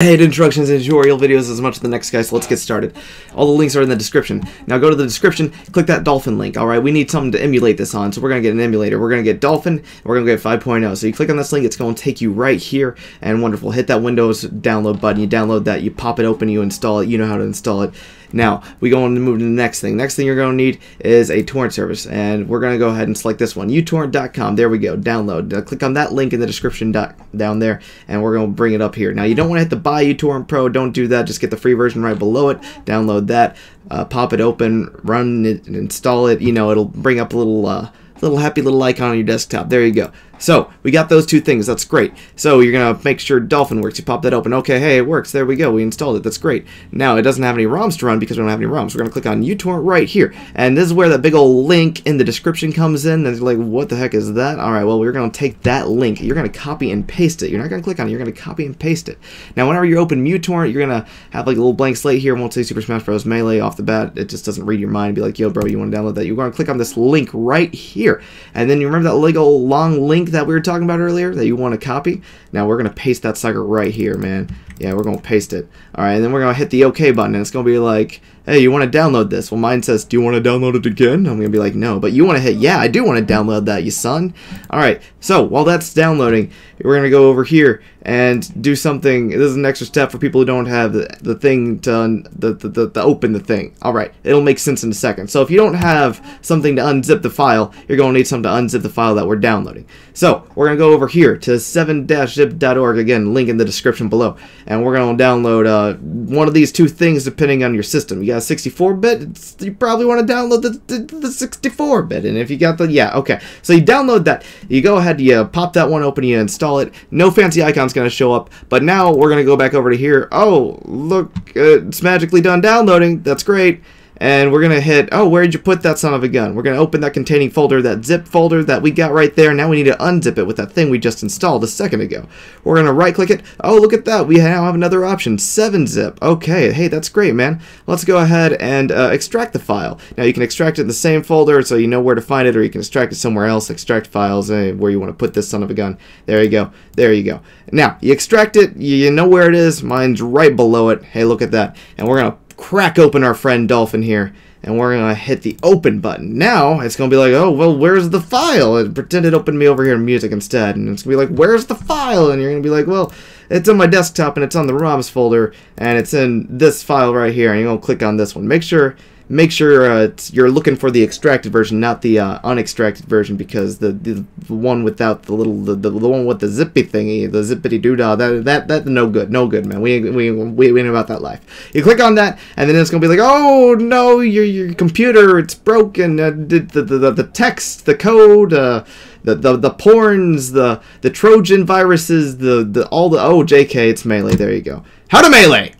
Hey, introductions and tutorial videos as much as the next guy, so let's get started. All the links are in the description. Now go to the description, click that Dolphin link, alright? We need something to emulate this on, so we're going to get an emulator. We're going to get Dolphin, we're going to get 5.0. So you click on this link, it's going to take you right here, and wonderful. Hit that Windows download button, you download that, you pop it open, you install it, you know how to install it. Now, we go on to move to the next thing. Next thing you're going to need is a torrent service, and we're going to go ahead and select this one, utorrent.com. There we go, download. Now, click on that link in the description down there, and we're going to bring it up here. Now, you don't want to hit the buy uTorrent Pro. Don't do that. Just get the free version right below it. Download that, uh, pop it open, run it, and install it. You know, it'll bring up a little, uh, little happy little icon on your desktop. There you go. So, we got those two things. That's great. So, you're going to make sure Dolphin works. You pop that open. Okay, hey, it works. There we go. We installed it. That's great. Now, it doesn't have any ROMs to run because we don't have any ROMs. We're going to click on uTorrent right here. And this is where that big old link in the description comes in. And like, what the heck is that? All right, well, we're going to take that link. You're going to copy and paste it. You're not going to click on it. You're going to copy and paste it. Now, whenever you open uTorrent, you're going to have like a little blank slate here. It won't say Super Smash Bros. Melee off the bat. It just doesn't read your mind. Be like, yo, bro, you want to download that? You're going to click on this link right here. And then you remember that Lego long link that we were talking about earlier? that you want to copy. Now we're going to paste that sucker right here, man. Yeah, we're going to paste it. All right, and then we're going to hit the OK button, and it's going to be like, hey, you want to download this? Well, mine says, do you want to download it again? I'm going to be like, no, but you want to hit, yeah, I do want to download that, you son. All right, so while that's downloading, we're going to go over here and do something. This is an extra step for people who don't have the, the thing to, the, the, the, the open the thing. All right, it'll make sense in a second. So if you don't have something to unzip the file, you're going to need something to unzip the file that we're downloading. So we're going to go over here to 7-zip.org, again, link in the description below, and we're going to download uh, one of these two things depending on your system. You 64-bit, you probably want to download the, the, the 64-bit. And if you got the, yeah, okay. So you download that. You go ahead, you pop that one open, you install it. No fancy icon's going to show up. But now we're going to go back over to here. Oh, look, uh, it's magically done downloading. That's great and we're going to hit, oh, where'd you put that son of a gun? We're going to open that containing folder, that zip folder that we got right there. Now we need to unzip it with that thing we just installed a second ago. We're going to right click it. Oh, look at that. We now have another option, 7-zip. Okay, hey, that's great, man. Let's go ahead and uh, extract the file. Now you can extract it in the same folder so you know where to find it, or you can extract it somewhere else, extract files uh, where you want to put this son of a gun. There you go. There you go. Now, you extract it, you know where it is. Mine's right below it. Hey, look at that. And we're going to crack open our friend Dolphin here, and we're going to hit the open button. Now, it's going to be like, oh, well, where's the file? And pretend it opened me over here in music instead, and it's going to be like, where's the file? And you're going to be like, well, it's on my desktop, and it's on the ROMs folder, and it's in this file right here, and you're going to click on this one. Make sure make sure uh, you're looking for the extracted version, not the uh, unextracted version, because the, the one without the little the, the, the one with the zippy thingy, the zippity doodah, that that that no good, no good, man. We we we, we about that life. You click on that, and then it's gonna be like, oh no, your your computer, it's broken. Uh, the, the, the the text, the code. Uh, the, the the porns, the the Trojan viruses, the the all the oh JK, it's melee. There you go. How to melee.